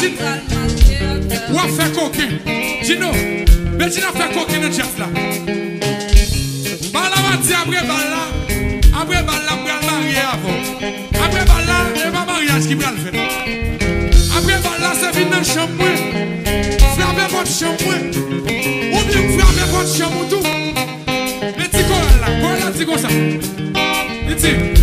Belgin, wap fè koke. Jino, Belgin a fè koke nan chef la. Bala wati apre bala, apre bala mwen marye avon. Apre bala, e pa maryaj ki mwen alven. Apre bala se vin nan chanm mwen, fravè vòt chanm mwen. Ou di m fravè vòt chanm moutou. Meti koran la, koran la ti kon sa. Iti.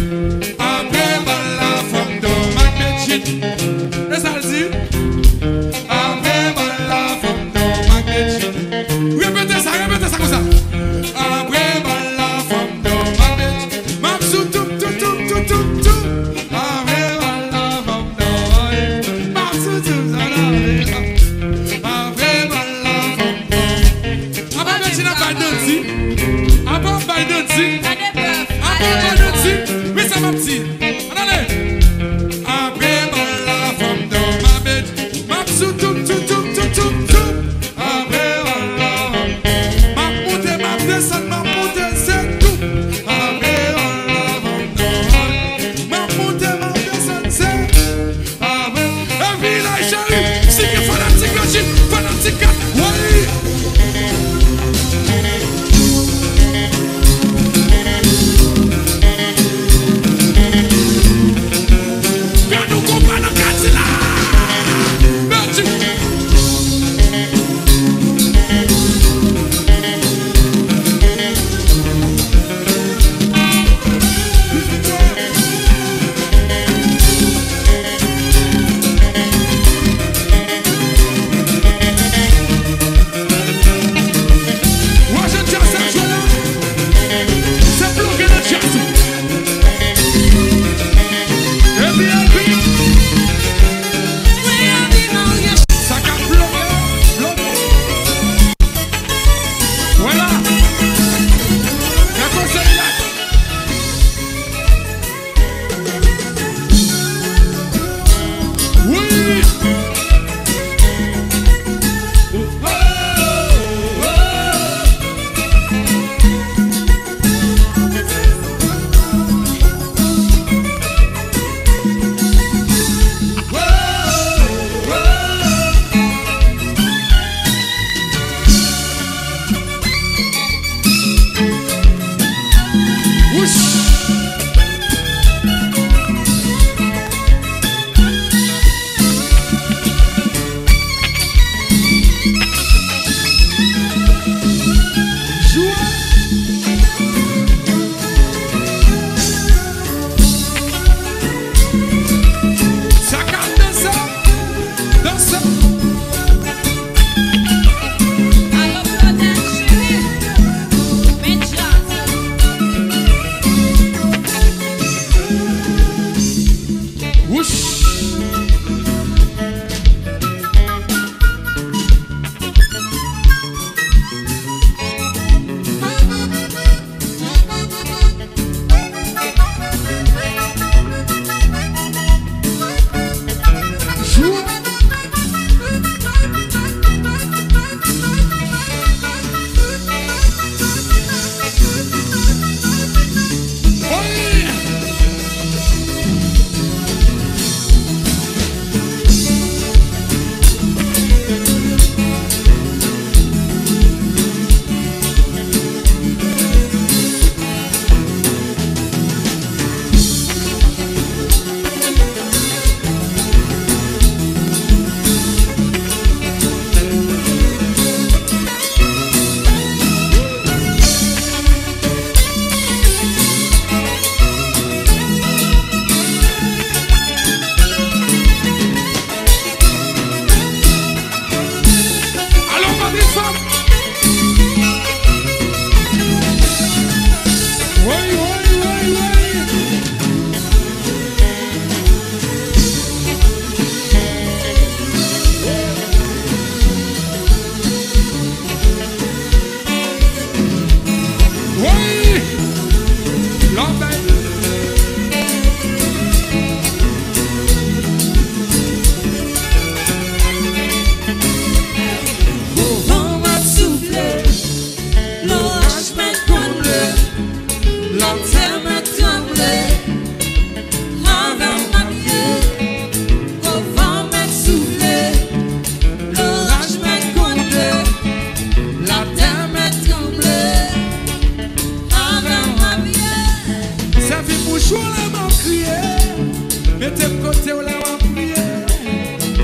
côté où la va prier.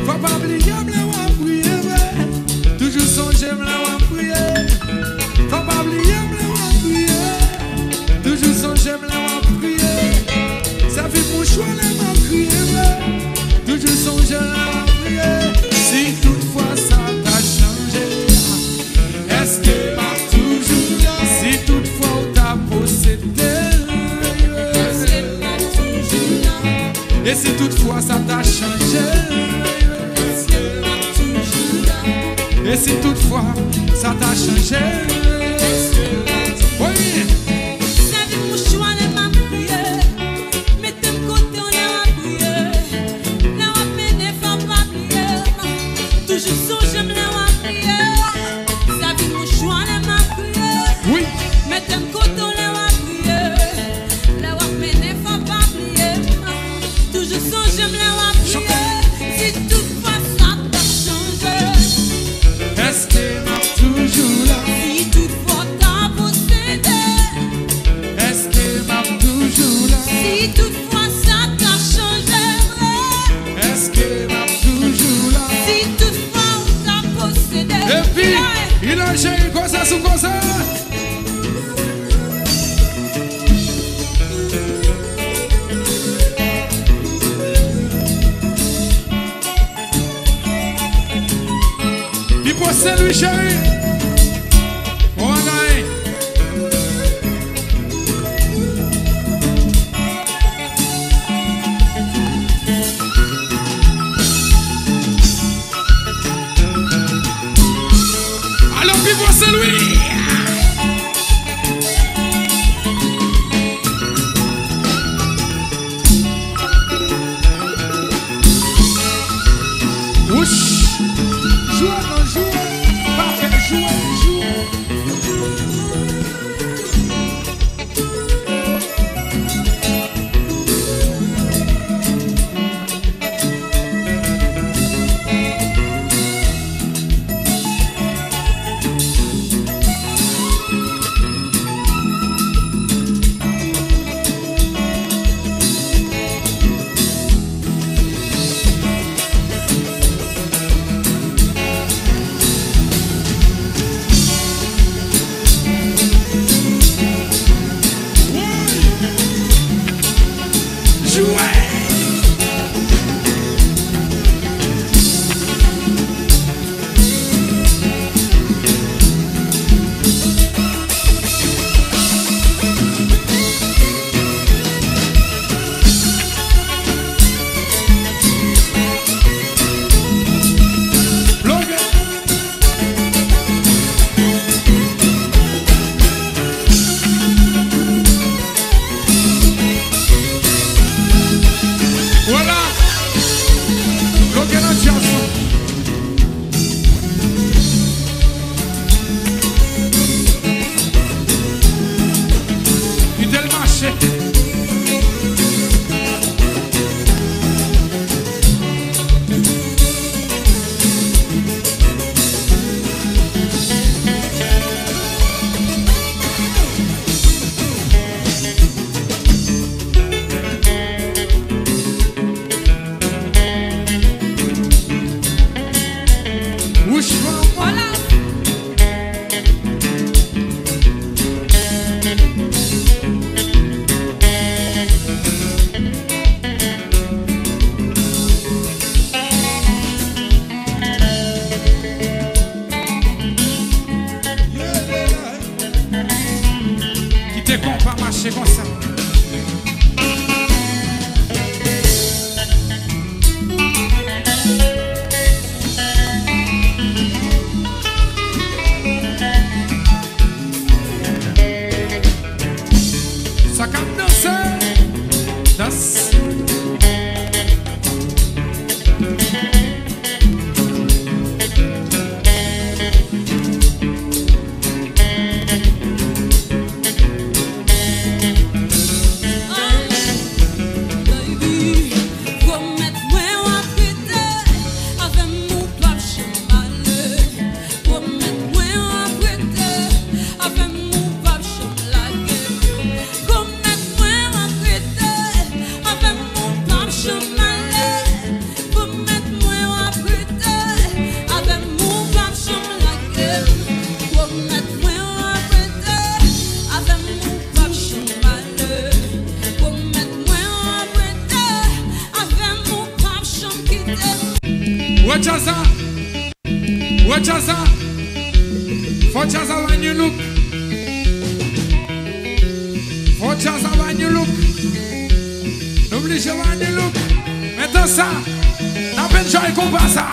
Faut pas la. Toujours songer la. Faut pas oublier la. Toujours songer la. Ça fait pour choix la prier. Toujours songer la va. Et si toutefois ça t'a changé Et si toutefois ça t'a changé Milan cheyi konsa sou konsa Di pou se lui cheyi Wachaza. Wachaza. Wachaza when you look. Wachaza when you look. N'oublie when you look. Ça. N'a de joie qu'on passe ça.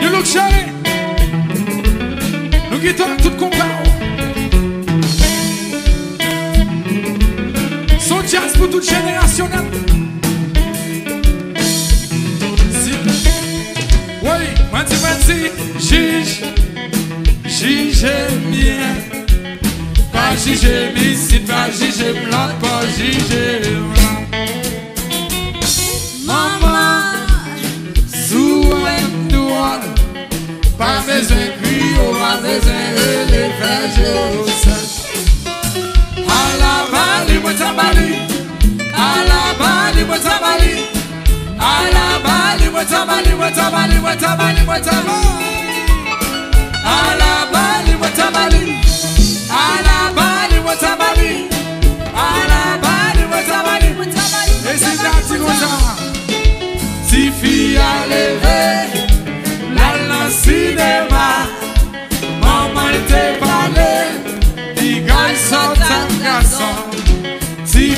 You look chéri. Nous quittons tout combat. Son jazz pour toute génération. Si. Oui, merci, merci. Juge, juge bien. Pas juger ici, pas blanc, pas juger blanc. Maman, Sous un pas besoin de crier, pas besoin de jouer. À la balle, moi alabali mwetabali alabali mwetabali mwetabali mwetabali mwetabali alabali mwetabali alabali mwetabali alabali mwetabali esidati kota sifia leve. Lala sinema. Mama ite pale. Digal sotan gason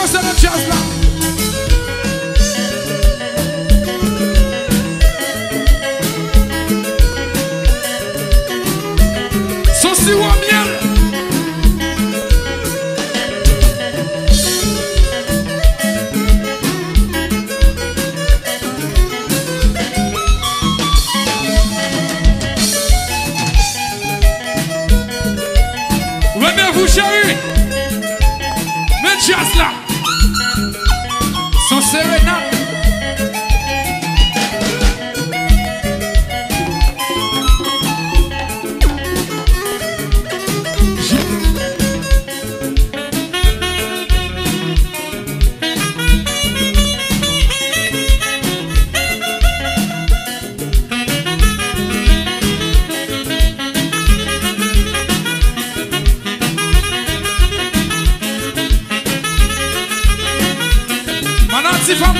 Throw some jazz now.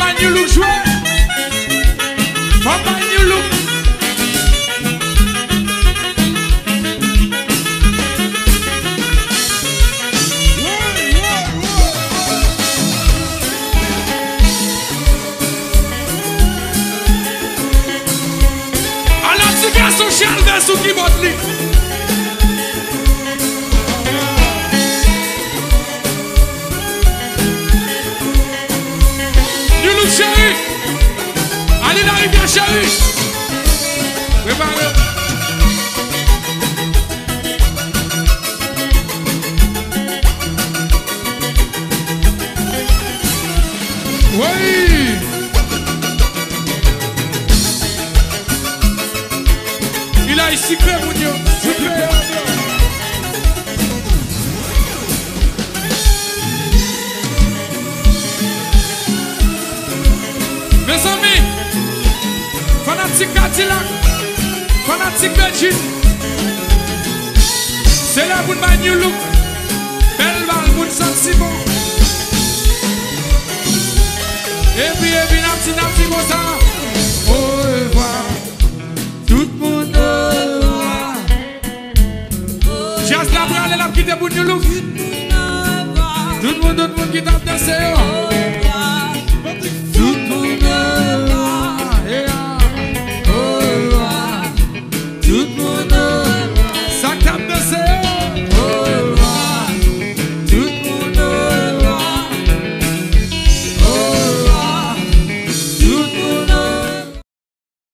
man, you look sweet. Chéri. Allez la rivière chéri. Préparez. Oui. Il a ici crème, mon Dieu. Sucré. Fanatik Katilak Fanatik Benjin Sele moun bay New Look. Belval moun San Simon Ebi ebi napsi napsi monsa Au revoir. Tout moun au revoir. Jazz la prale lap kite moun New Look. Tout moun tout moun ki tap dese yo oh.